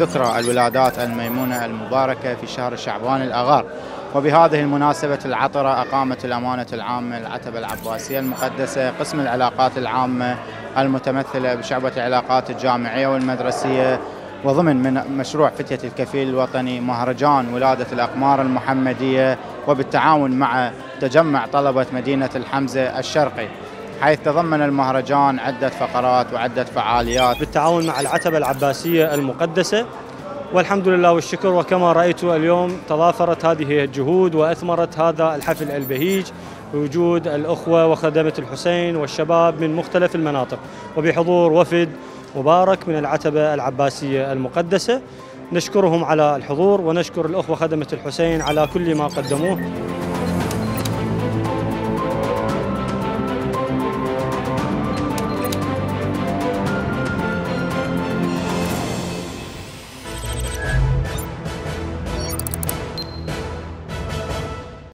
ذكرى الولادات الميمونة المباركة في شهر شعبان الأغار. وبهذه المناسبة العطرة أقامت الأمانة العامة العتبة العباسية المقدسة قسم العلاقات العامة المتمثلة بشعبة العلاقات الجامعية والمدرسية. وضمن من مشروع فتية الكفيل الوطني مهرجان ولادة الأقمار المحمدية. وبالتعاون مع تجمع طلبة مدينة الحمزة الشرقي. حيث تضمن المهرجان عدة فقرات وعدة فعاليات. بالتعاون مع العتبة العباسية المقدسة. والحمد لله والشكر. وكما رأيت اليوم تضافرت هذه الجهود وأثمرت هذا الحفل البهيج بوجود الأخوة وخدمة الحسين والشباب من مختلف المناطق. وبحضور وفد مبارك من العتبة العباسية المقدسة. نشكرهم على الحضور ونشكر الأخوة خدمة الحسين على كل ما قدموه.